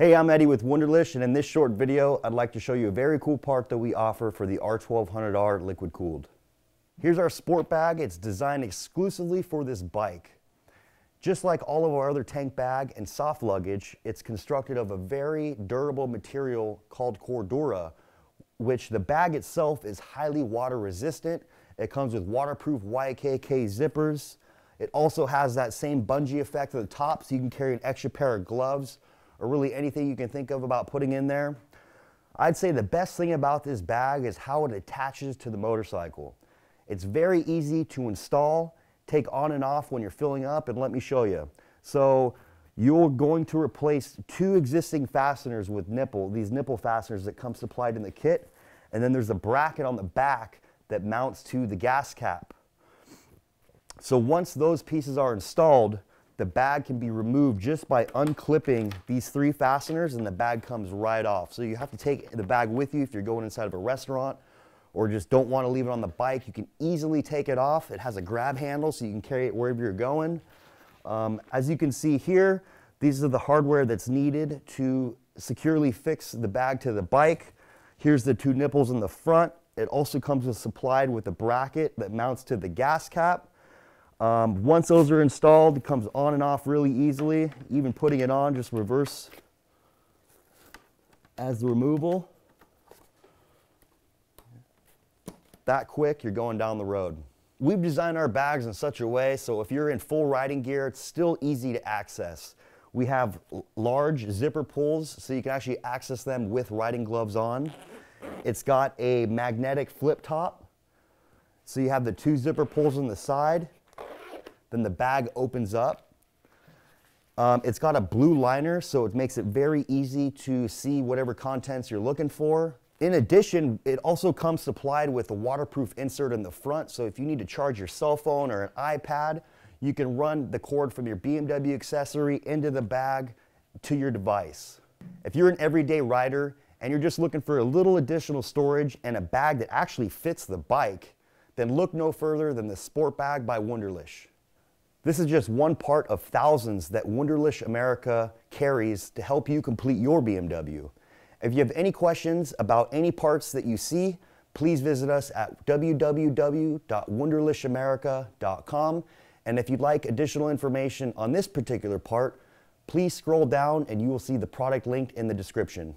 Hey, I'm Eddie with Wunderlich, and in this short video, I'd like to show you a very cool part that we offer for the R1200R liquid cooled. Here's our sport bag. It's designed exclusively for this bike. Just like all of our other tank bag and soft luggage, it's constructed of a very durable material called Cordura, which the bag itself is highly water resistant. It comes with waterproof YKK zippers. It also has that same bungee effect at the top so you can carry an extra pair of gloves or really anything you can think of about putting in there. I'd say the best thing about this bag is how it attaches to the motorcycle. It's very easy to install, take on and off when you're filling up, and let me show you. So you're going to replace two existing fasteners with nipple, these nipple fasteners that come supplied in the kit, and then there's a bracket on the back that mounts to the gas cap. So once those pieces are installed, the bag can be removed just by unclipping these three fasteners and the bag comes right off. So you have to take the bag with you if you're going inside of a restaurant or just don't want to leave it on the bike. You can easily take it off. It has a grab handle so you can carry it wherever you're going. Um, as you can see here, these are the hardware that's needed to securely fix the bag to the bike. Here's the two nipples in the front. It also comes with supplied with a bracket that mounts to the gas cap. Um, once those are installed, it comes on and off really easily. Even putting it on, just reverse as the removal. That quick, you're going down the road. We've designed our bags in such a way so if you're in full riding gear, it's still easy to access. We have large zipper pulls so you can actually access them with riding gloves on. It's got a magnetic flip top. So you have the two zipper pulls on the side then the bag opens up. Um, it's got a blue liner, so it makes it very easy to see whatever contents you're looking for. In addition, it also comes supplied with a waterproof insert in the front, so if you need to charge your cell phone or an iPad, you can run the cord from your BMW accessory into the bag to your device. If you're an everyday rider and you're just looking for a little additional storage and a bag that actually fits the bike, then look no further than the Sport Bag by Wunderlich. This is just one part of thousands that Wunderlich America carries to help you complete your BMW. If you have any questions about any parts that you see, please visit us at www.wunderlichamerica.com. And if you'd like additional information on this particular part, please scroll down and you will see the product linked in the description.